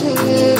change.